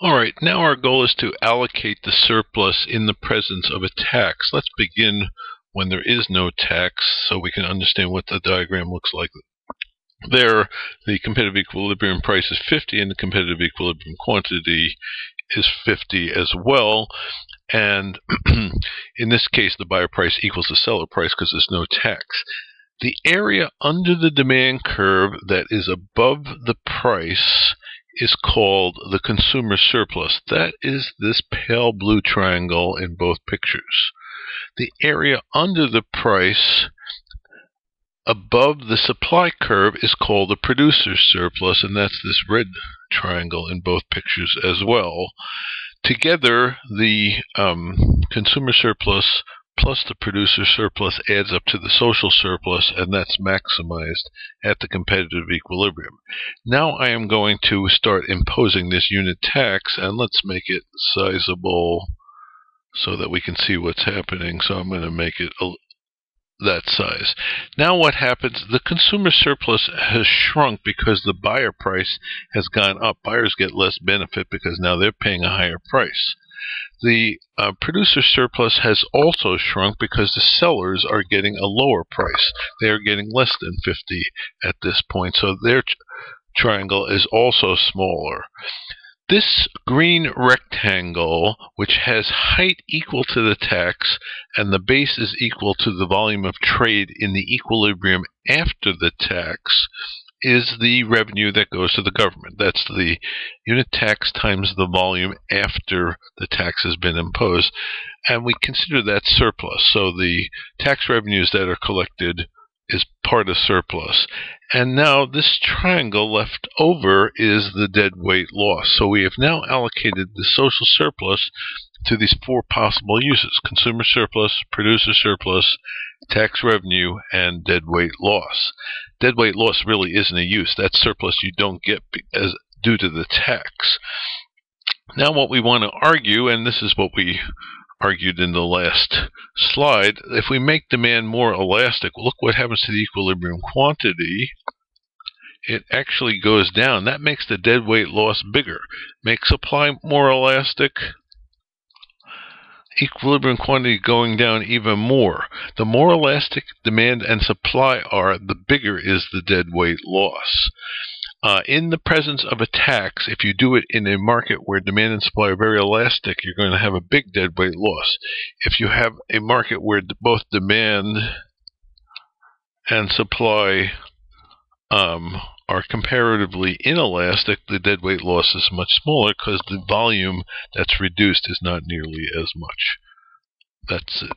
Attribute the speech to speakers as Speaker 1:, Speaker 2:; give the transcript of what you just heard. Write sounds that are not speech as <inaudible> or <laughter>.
Speaker 1: All right, now our goal is to allocate the surplus in the presence of a tax. Let's begin when there is no tax so we can understand what the diagram looks like. There, the competitive equilibrium price is 50 and the competitive equilibrium quantity is 50 as well. And <clears throat> in this case, the buyer price equals the seller price because there's no tax. The area under the demand curve that is above the price is called the consumer surplus. That is this pale blue triangle in both pictures. The area under the price above the supply curve is called the producer surplus, and that's this red triangle in both pictures as well. Together, the um, consumer surplus plus the producer surplus adds up to the social surplus, and that's maximized at the competitive equilibrium. Now I am going to start imposing this unit tax, and let's make it sizable so that we can see what's happening. So I'm going to make it a, that size. Now what happens, the consumer surplus has shrunk because the buyer price has gone up. Buyers get less benefit because now they're paying a higher price. The uh, producer surplus has also shrunk because the sellers are getting a lower price. They are getting less than 50 at this point, so their triangle is also smaller. This green rectangle, which has height equal to the tax and the base is equal to the volume of trade in the equilibrium after the tax, is the revenue that goes to the government. That's the unit tax times the volume after the tax has been imposed. And we consider that surplus. So the tax revenues that are collected is part of surplus. And now this triangle left over is the dead weight loss. So we have now allocated the social surplus to these four possible uses consumer surplus, producer surplus, tax revenue, and deadweight loss. Deadweight loss really isn't a use. That's surplus you don't get as due to the tax. Now, what we want to argue, and this is what we argued in the last slide, if we make demand more elastic, look what happens to the equilibrium quantity. It actually goes down. That makes the deadweight loss bigger. Make supply more elastic, equilibrium quantity going down even more. The more elastic demand and supply are, the bigger is the dead weight loss. Uh, in the presence of a tax, if you do it in a market where demand and supply are very elastic, you're going to have a big dead weight loss. If you have a market where both demand and supply um, are comparatively inelastic, the dead weight loss is much smaller because the volume that's reduced is not nearly as much. That's it.